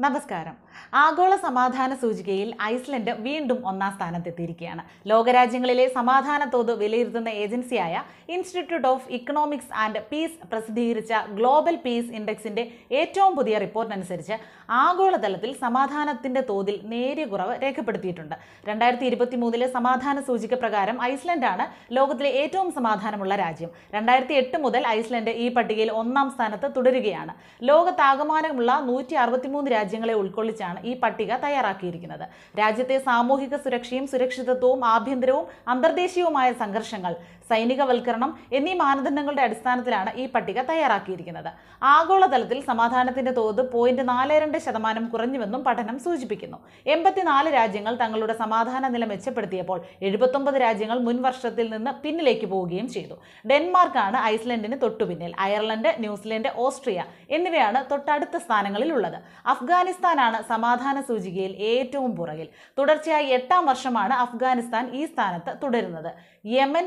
നമസ്കാരം. ആഗോള സമാധാന സൂചികയിൽ ഐസ്ലൻഡ് വീണ്ടും ഒന്നാം സ്ഥാനത്തെത്തിയിരിക്കുകയാണ്. ലോകരാജ്യങ്ങളിലെ സമാധാന തോത് വിലയിരുത്തുന്ന ഏജൻസിയായ institute of economics and peace പ്രസിദ്ധീകരിച്ച ഗ്ലോബൽ പീസ് ഇൻഡെക്സിന്റെ ഏറ്റവും പുതിയ റിപ്പോർട്ടിനനുസരിച്ച് ആഗോളതലത്തിൽ സമാധാനത്തിന്റെ തോതിൽ നേരിയ കുറവ് രേഖപ്പെടുത്തിയിട്ടുണ്ട്. രണ്ടായിരത്തി ഇരുപത്തി മൂന്നിലെ സമാധാന സൂചിക പ്രകാരം ഐസ്ലൻഡാണ് ലോകത്തിലെ ഏറ്റവും സമാധാനമുള്ള രാജ്യം. രണ്ടായിരത്തി എട്ട് മുതൽ ഐസ്ലൻഡ് ഈ പട്ടികയിൽ ഒന്നാം സ്ഥാനത്ത് തുടരുകയാണ്. ലോകത്താകമാനമുള്ള നൂറ്റി അറുപത്തിമൂന്ന് രാജ്യങ്ങളെ ഉൾക്കൊള്ളിച്ചാണ് ഈ പട്ടിക തയ്യാറാക്കിയിരിക്കുന്നത്. രാജ്യത്തെ സാമൂഹിക സുരക്ഷയും സുരക്ഷിതത്വവും ആഭ്യന്തരവും അന്തർദേശീയവുമായ സംഘർഷങ്ങൾ സൈനികവൽക്കരണം എന്നീ മാനദണ്ഡങ്ങളുടെ അടിസ്ഥാനത്തിലാണ് ഈ പട്ടിക തയ്യാറാക്കിയിരിക്കുന്നത്. ആഗോളതലത്തിൽ സമാധാനത്തിന്റെ തോത് പോയിന്റ് നാല് രണ്ട് ശതമാനം കുറഞ്ഞുവെന്നും പഠനം സൂചിപ്പിക്കുന്നു. എൺപത്തിനാല് രാജ്യങ്ങൾ തങ്ങളുടെ സമാധാന നില മെച്ചപ്പെടുത്തിയപ്പോൾ എഴുപത്തൊമ്പത് രാജ്യങ്ങൾ മുൻ വർഷത്തിൽ നിന്ന് പിന്നിലേക്ക് പോവുകയും ചെയ്തു. ഡെൻമാർക്കാണ് ഐസ്ലൻഡിന് തൊട്ടുപിന്നിൽ അയർലൻഡ് ന്യൂസിലൻഡ് ഓസ്ട്രിയ എന്നിവയാണ് തൊട്ടടുത്ത സ്ഥാനങ്ങളിൽ ഉള്ളത് അഫ്ഗാനിസ്ഥാനാണ് സമാധാന സൂചികയിൽ ഏറ്റവും പുറകിൽ. തുടർച്ചയായി എട്ടാം വർഷമാണ് അഫ്ഗാനിസ്ഥാൻ ഈ സ്ഥാനത്ത് തുടരുന്നത്. Yemen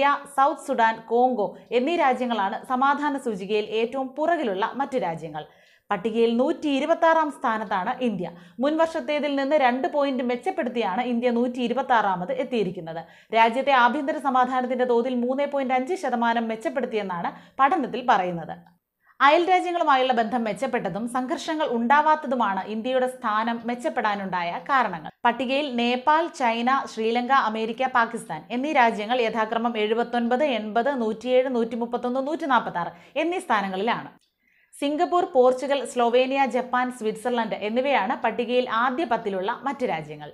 Syria South Sudan Congo എന്നീ രാജ്യങ്ങളാണ് സമാധാന സൂചികയിൽ ഏറ്റവും പുറകിലുള്ള മറ്റു രാജ്യങ്ങൾ. പട്ടികയിൽ നൂറ്റി ഇരുപത്തി ആറാം സ്ഥാനത്താണ് ഇന്ത്യ. മുൻവർഷത്തേതിൽ നിന്ന് രണ്ട് പോയിന്റ് മെച്ചപ്പെടുത്തിയാണ് ഇന്ത്യ നൂറ്റി ഇരുപത്തി ആറാമത് എത്തിയിരിക്കുന്നത്. രാജ്യത്തെ ആഭ്യന്തര സമാധാനത്തിന്റെ തോതിൽ മൂന്ന് പോയിന്റ് അഞ്ച് ശതമാനം മെച്ചപ്പെടുത്തിയെന്നാണ് പഠനത്തിൽ പറയുന്നത്. അയൽ രാജ്യങ്ങളുമായുള്ള ബന്ധം മെച്ചപ്പെട്ടതും സംഘർഷങ്ങൾ ഉണ്ടാവാത്തതുമാണ് ഇന്ത്യയുടെ സ്ഥാനം മെച്ചപ്പെടാനുണ്ടായ കാരണങ്ങൾ. പട്ടികയിൽ നേപ്പാൾ ചൈന ശ്രീലങ്ക അമേരിക്ക പാകിസ്ഥാൻ എന്നീ രാജ്യങ്ങൾ യഥാക്രമം എഴുപത്തൊൻപത് എൺപത് നൂറ്റിയേഴ് നൂറ്റി മുപ്പത്തൊന്ന് നൂറ്റി നാൽപ്പത്തി ആറ് എന്നീ സ്ഥാനങ്ങളിലാണ്. Singapore Portugal Slovenia Japan Switzerland എന്നിവയാണ് പട്ടികയിൽ ആദ്യ പത്തിലുള്ള മറ്റ് രാജ്യങ്ങൾ.